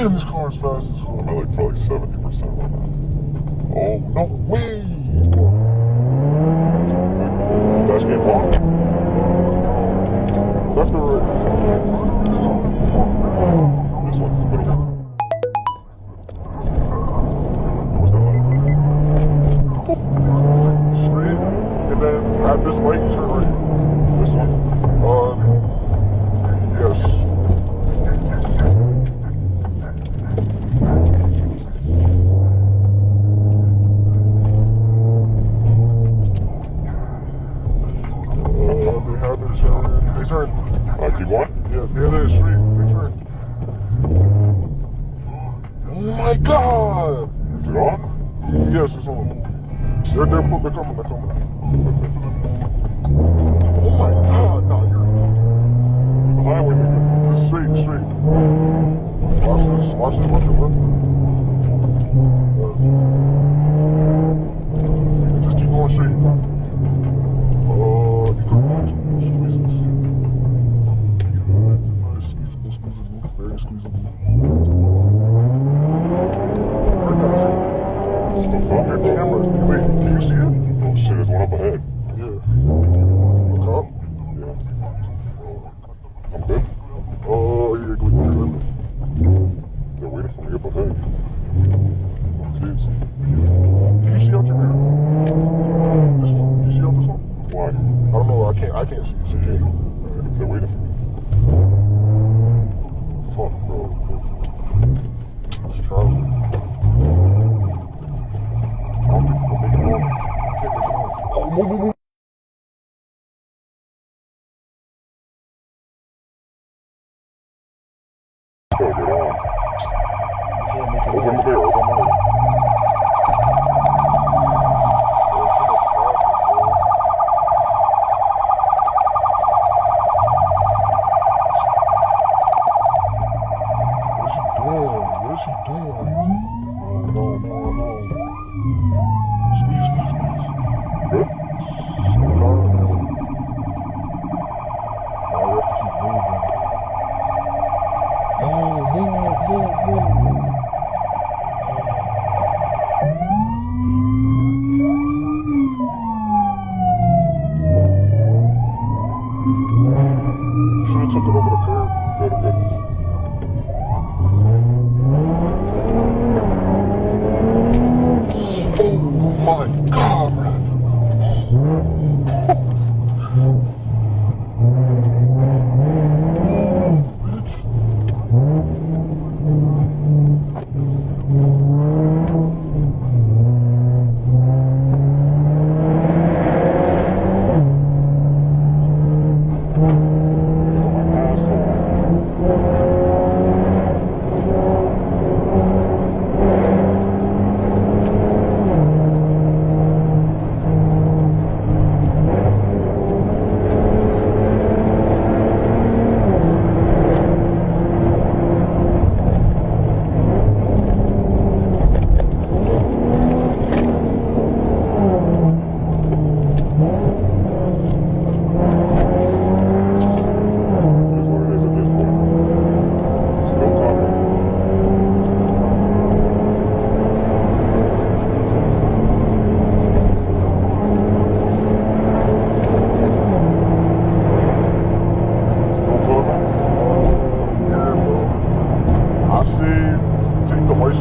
Damn, this car is fast as fuck. I'm at like probably 70% right now. Oh, No way. that's me blocked. Left or right? This one, the one. Straight. And then at this light, turn right. This one? Uh, yes. Uh, they have it turn. They turn. Alright, keep Yeah, yeah, they're straight. Oh my god! Is it on? Yes, it's on. They're, they're, they're coming, they're coming. Oh my god, no, you're The highway just straight, straight. Watch this, watch this, watch your left. See? Your camera, wait, can you see it? Oh shit, there's one up ahead. Yeah. Look up. Yeah. I'm good. Oh, yeah, go good. They're waiting for me up ahead. Kids. Can you see out your mirror? This one? Can you see out this one? Why? I don't know. I can't. I can't see. So Yeah. yeah. They're waiting for me. Whoa. took over the curb, go to business. Oh my God! Nachsehen, trinkt doch euch.